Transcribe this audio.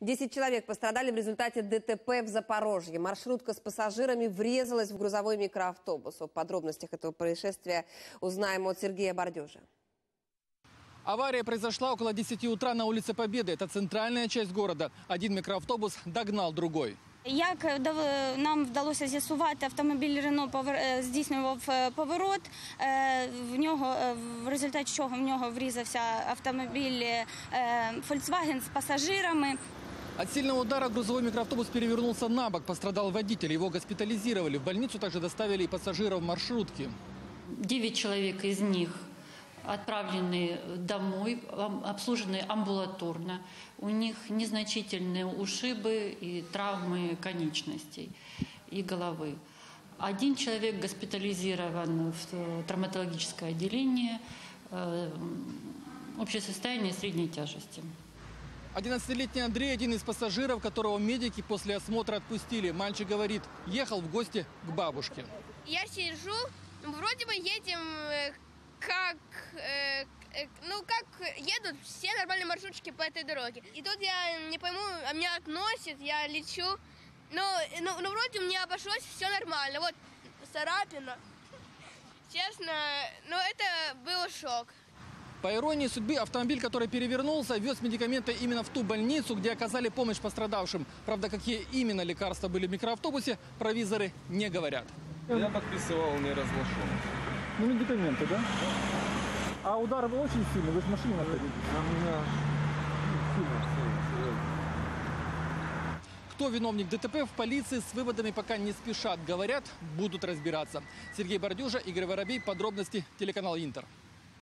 Десять человек пострадали в результате ДТП в Запорожье. Маршрутка с пассажирами врезалась в грузовой микроавтобус. О подробностях этого происшествия узнаем от Сергея Бордюжа. Авария произошла около 10 утра на улице Победы. Это центральная часть города. Один микроавтобус догнал другой. Як вдав- нам вдалося з'ясувати, автомобіль Рено повер- е, здійснював е, поворот. Е, В нього е, в результаті чого в нього врізався автомобіль е, Volkswagen з пасажирами. От сильного удара грузовой микроавтобус перевернулся на бок. Пострадал водитель. Его госпитализировали. В больницу также доставили и пассажиров маршрутки. Девять человек из них отправлены домой, обслужены амбулаторно. У них незначительные ушибы и травмы конечностей и головы. Один человек госпитализирован в травматологическое отделение. э, Общее состояние средней тяжести. 11-летний Андрей один из пассажиров, которого медики после осмотра отпустили. Мальчик говорит, ехал в гости к бабушке. Я сижу, ну, вроде бы едем э, как, э, э, ну как едут все нормальные маршрутчики по этой дороге. И тут я не пойму, а меня относит, я лечу, но, ну, ну вроде меня обошлось все нормально. Вот царапина. Честно, ну это был шок. По иронии судьбы, автомобиль, который перевернулся, вез медикаменты именно в ту больницу, где оказали помощь пострадавшим. Правда, какие именно лекарства были в микроавтобусе, провизоры не говорят. Я подписывал неразглашенность. Ну, медикаменты, да? А удар был очень сильный, вы в машине находитесь. А меня сильно, сильно, серьезно. Кто виновник ДТП в полиции с выводами пока не спешат. Говорят, будут разбираться. Сергей Бордюжа, Игорь Воробей. Подробности телеканал Интер.